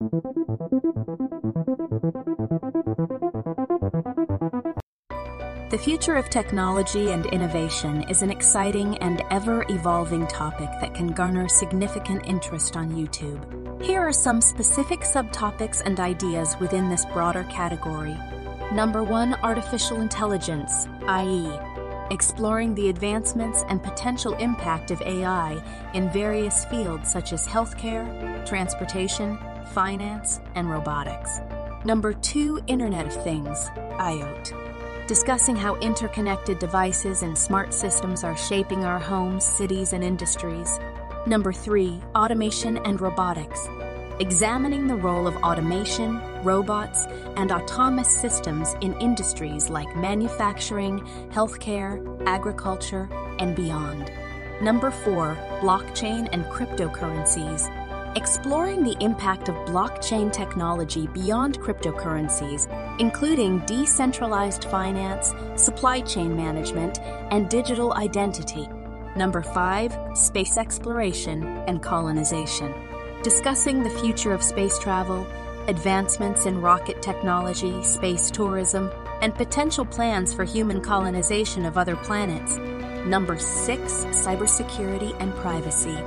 The future of technology and innovation is an exciting and ever evolving topic that can garner significant interest on YouTube. Here are some specific subtopics and ideas within this broader category. Number one, artificial intelligence, i.e., exploring the advancements and potential impact of AI in various fields such as healthcare, transportation, finance, and robotics. Number two, Internet of Things, IoT discussing how interconnected devices and smart systems are shaping our homes, cities, and industries. Number three, automation and robotics, examining the role of automation, robots, and autonomous systems in industries like manufacturing, healthcare, agriculture, and beyond. Number four, blockchain and cryptocurrencies exploring the impact of blockchain technology beyond cryptocurrencies, including decentralized finance, supply chain management, and digital identity. Number five, space exploration and colonization. Discussing the future of space travel, advancements in rocket technology, space tourism, and potential plans for human colonization of other planets. Number six, cybersecurity and privacy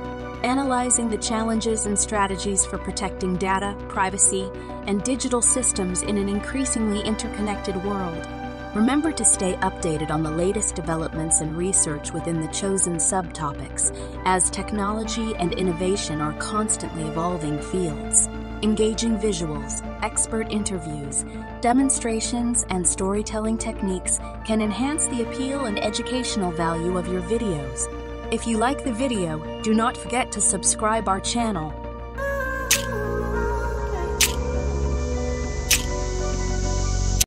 analyzing the challenges and strategies for protecting data, privacy, and digital systems in an increasingly interconnected world. Remember to stay updated on the latest developments and research within the chosen subtopics, as technology and innovation are constantly evolving fields. Engaging visuals, expert interviews, demonstrations, and storytelling techniques can enhance the appeal and educational value of your videos. If you like the video, do not forget to subscribe our channel